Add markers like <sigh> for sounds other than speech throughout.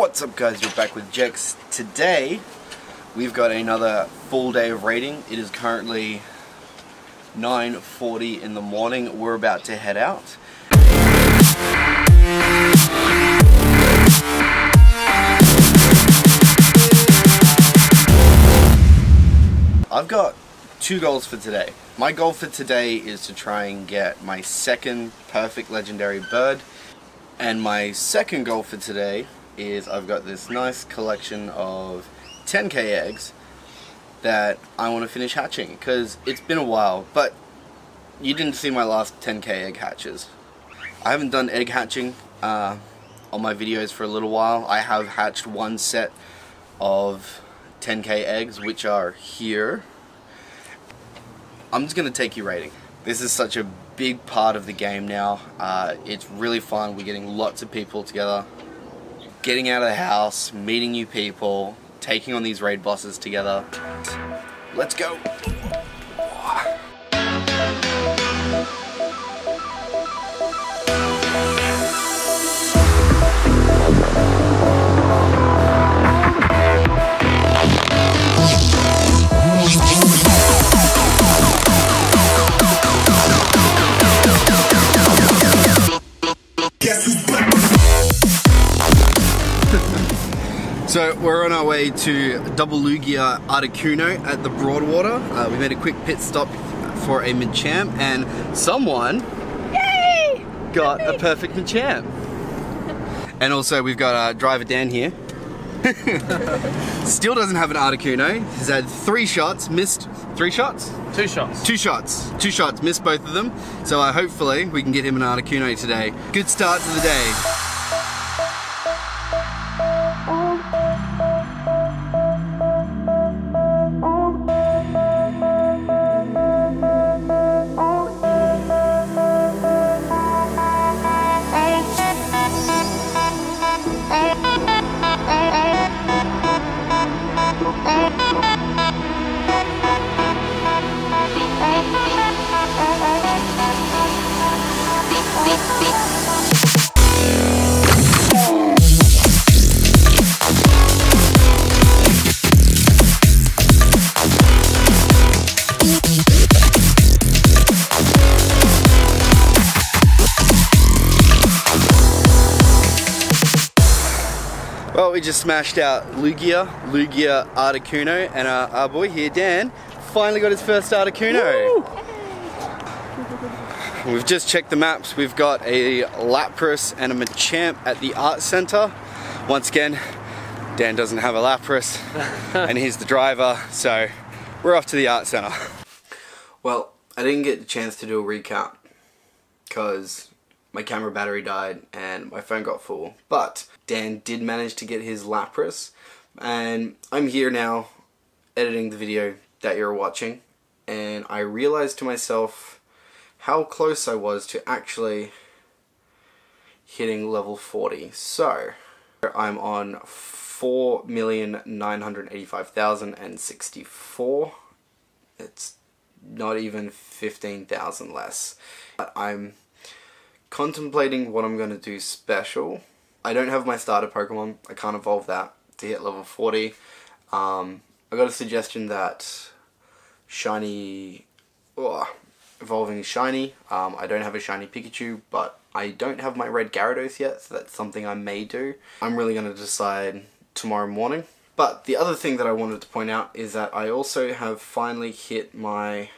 What's up guys, you're back with Jex. Today, we've got another full day of raiding. It is currently 9.40 in the morning. We're about to head out. I've got two goals for today. My goal for today is to try and get my second perfect legendary bird. And my second goal for today is I've got this nice collection of 10k eggs that I want to finish hatching because it's been a while but you didn't see my last 10k egg hatches. I haven't done egg hatching uh, on my videos for a little while. I have hatched one set of 10k eggs which are here. I'm just gonna take you raiding this is such a big part of the game now. Uh, it's really fun. We're getting lots of people together getting out of the house, meeting new people, taking on these raid bosses together. Let's go! So we're on our way to Double Lugia Articuno at the Broadwater. Uh, we made a quick pit stop for a Machamp and someone Yay! got a perfect Machamp. <laughs> and also we've got uh, driver Dan here. <laughs> Still doesn't have an Articuno. He's had three shots, missed three shots? Two shots. Two shots. Two shots, missed both of them. So uh, hopefully we can get him an Articuno today. Good start to the day. We just smashed out Lugia, Lugia Articuno, and our, our boy here, Dan, finally got his first Articuno. <laughs> We've just checked the maps. We've got a Lapras and a Machamp at the Art Center. Once again, Dan doesn't have a Lapras, <laughs> and he's the driver, so we're off to the Art Center. Well, I didn't get the chance to do a recap because my camera battery died and my phone got full. But Dan did manage to get his Lapras and I'm here now editing the video that you're watching and I realized to myself how close I was to actually hitting level 40. So, I'm on 4,985,064. It's not even 15,000 less. But I'm contemplating what I'm going to do special. I don't have my starter Pokemon. I can't evolve that to hit level 40. Um, I got a suggestion that shiny, oh, evolving shiny. Um, I don't have a shiny Pikachu, but I don't have my red Gyarados yet, so that's something I may do. I'm really going to decide tomorrow morning. But the other thing that I wanted to point out is that I also have finally hit my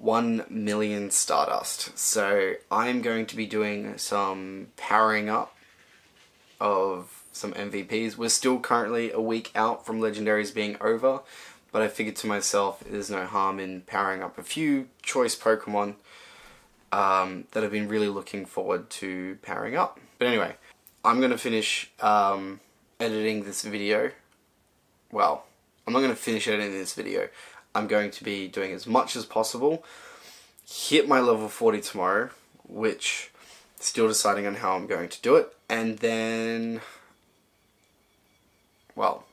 1 million Stardust. So I'm going to be doing some powering up of some MVPs. We're still currently a week out from Legendaries being over, but I figured to myself there's no harm in powering up a few choice Pokemon um, that I've been really looking forward to powering up. But anyway, I'm going to finish um, editing this video. Well, I'm not going to finish editing this video. I'm going to be doing as much as possible. Hit my level 40 tomorrow, which still deciding on how I'm going to do it. And then, well,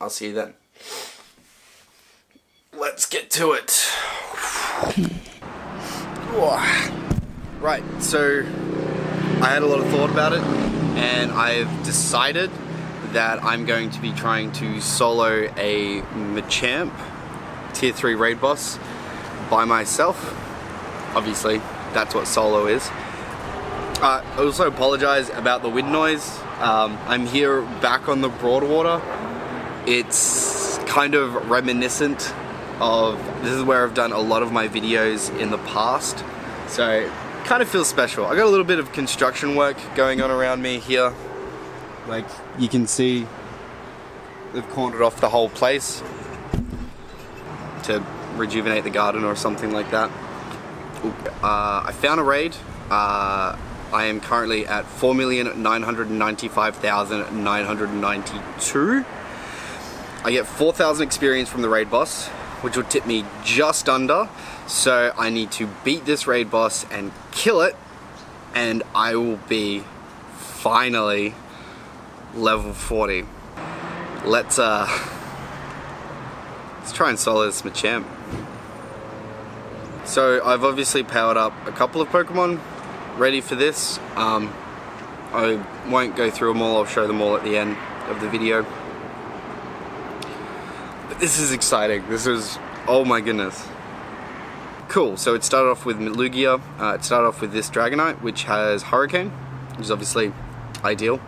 I'll see you then. Let's get to it. <sighs> right, so I had a lot of thought about it. and I've decided that I'm going to be trying to solo a Machamp tier 3 raid boss by myself. Obviously, that's what solo is. Uh, I also apologize about the wind noise. Um, I'm here back on the Broadwater. It's kind of reminiscent of, this is where I've done a lot of my videos in the past. So, kind of feels special. I got a little bit of construction work going on around me here. Like, you can see, they've cornered off the whole place to rejuvenate the garden or something like that. Uh, I found a raid. Uh, I am currently at 4,995,992. I get 4,000 experience from the raid boss, which will tip me just under. So I need to beat this raid boss and kill it, and I will be finally level 40. Let's uh, <laughs> let's try and solo this Machamp. So I've obviously powered up a couple of Pokemon ready for this. Um, I won't go through them all, I'll show them all at the end of the video. But this is exciting, this is, oh my goodness. Cool, so it started off with Lugia, uh, it started off with this Dragonite, which has Hurricane, which is obviously ideal.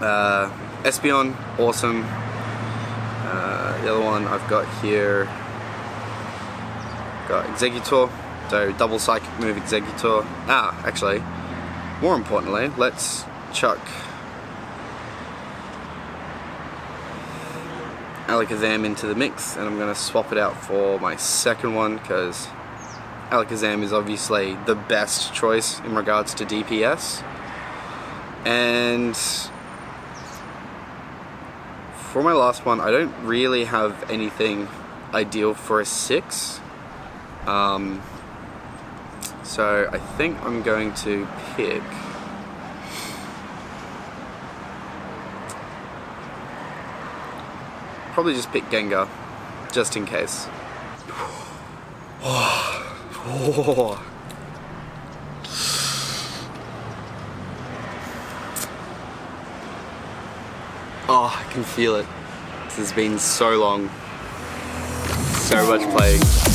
Uh, Espeon, awesome. The other one I've got here Got Exeggutor, so double psychic move Exeggutor. Ah, actually, more importantly, let's chuck Alakazam into the mix and I'm going to swap it out for my second one because Alakazam is obviously the best choice in regards to DPS. And for my last one, I don't really have anything ideal for a 6. Um, so I think I'm going to pick probably just pick Gengar just in case. Oh. oh, Oh, I can feel it. This has been so long. So much playing.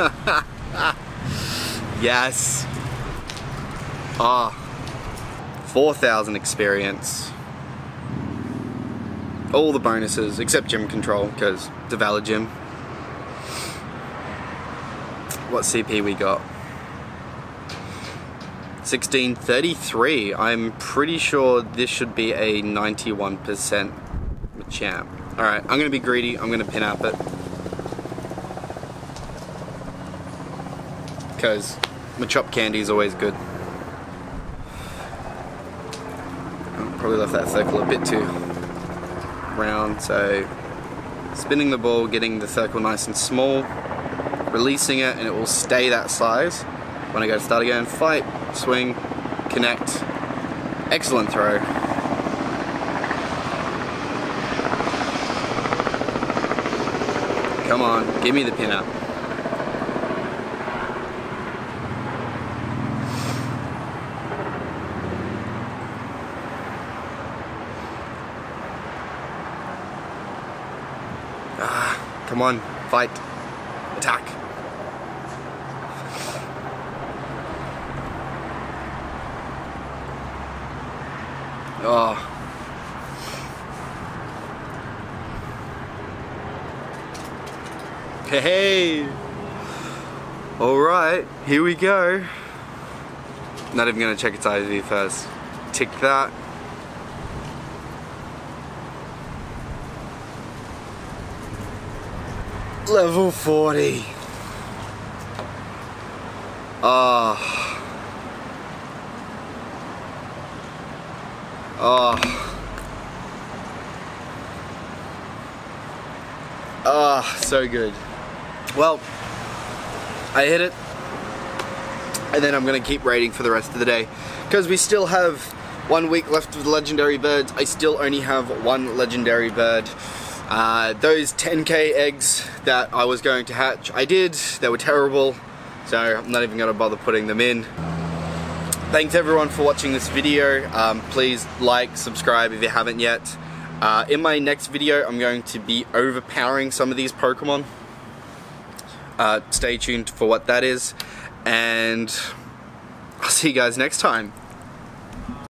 <laughs> yes. Ah. 4,000 experience. All the bonuses, except gym control, because it's a valid gym. What CP we got? 1633. I'm pretty sure this should be a 91% champ. Alright, I'm going to be greedy. I'm going to Pinap it. Because Machop candy is always good. Probably left that circle a bit too round, so spinning the ball, getting the circle nice and small, releasing it, and it will stay that size. When I go to start again, fight, swing, connect, excellent throw. Come on, give me the Pinap. Come on, fight, attack. Oh. Hey! Alright, here we go. Not even gonna check its IV first. Tick that. Level 40. Ah. Oh. Ah, so good. Well, I hit it. And then I'm gonna keep raiding for the rest of the day. Because we still have one week left of the legendary birds. I still only have one legendary bird. Uh, those 10k eggs that I was going to hatch, I did. They were terrible. So I'm not even gonna bother putting them in. Thanks everyone for watching this video. Um, please like, subscribe if you haven't yet. Uh, in my next video, I'm going to be overpowering some of these Pokemon. Uh, stay tuned for what that is. And I'll see you guys next time.